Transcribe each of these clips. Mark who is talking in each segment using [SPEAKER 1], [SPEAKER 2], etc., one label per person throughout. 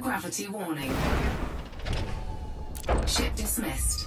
[SPEAKER 1] Gravity warning. Ship dismissed.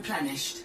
[SPEAKER 1] Replenished.